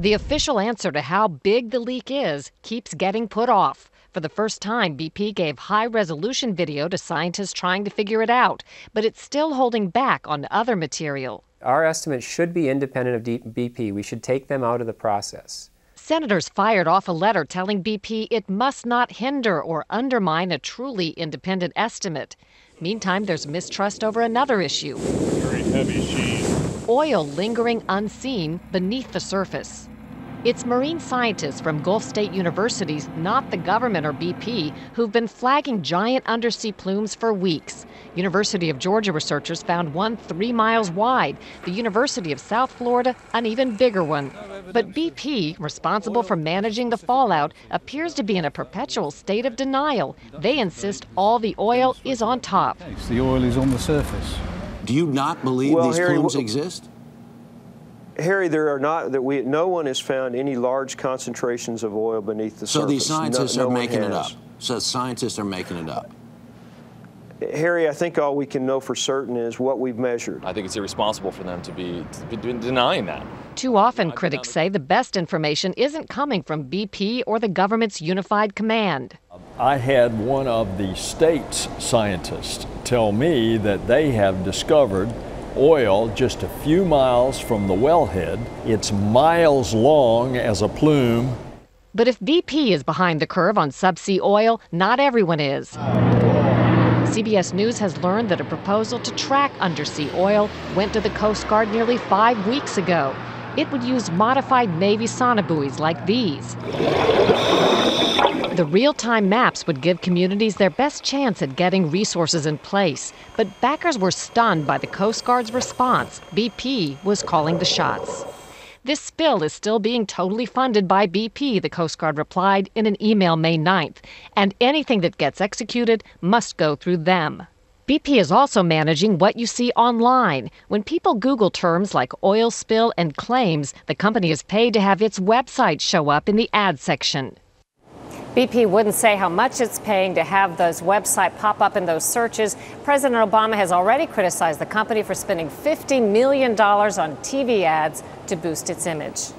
The official answer to how big the leak is keeps getting put off. For the first time, BP gave high resolution video to scientists trying to figure it out, but it's still holding back on other material. Our estimate should be independent of BP. We should take them out of the process. Senators fired off a letter telling BP it must not hinder or undermine a truly independent estimate. Meantime, there's mistrust over another issue. Very heavy sheen. Oil lingering unseen beneath the surface. It's marine scientists from Gulf State Universities, not the government or BP, who've been flagging giant undersea plumes for weeks. University of Georgia researchers found one three miles wide. The University of South Florida, an even bigger one. But BP, responsible for managing the fallout, appears to be in a perpetual state of denial. They insist all the oil is on top. The oil is on the surface. Do you not believe well, these Harry, plumes exist? Harry, there are not that we no one has found any large concentrations of oil beneath the so surface. So these scientists no, are no making it up. So scientists are making it up. Harry, I think all we can know for certain is what we've measured. I think it's irresponsible for them to be, to be denying that. Too often, critics say the best information isn't coming from BP or the government's unified command. I had one of the state's scientists tell me that they have discovered oil just a few miles from the wellhead. It's miles long as a plume. But if BP is behind the curve on subsea oil, not everyone is. CBS News has learned that a proposal to track undersea oil went to the Coast Guard nearly five weeks ago. It would use modified Navy sonobuoys like these. The real time maps would give communities their best chance at getting resources in place. But backers were stunned by the Coast Guard's response. BP was calling the shots. This spill is still being totally funded by BP, the Coast Guard replied in an email May 9th, and anything that gets executed must go through them. BP is also managing what you see online. When people Google terms like oil spill and claims, the company is paid to have its website show up in the ad section. BP wouldn't say how much it's paying to have those website pop up in those searches. President Obama has already criticized the company for spending $50 million on TV ads to boost its image.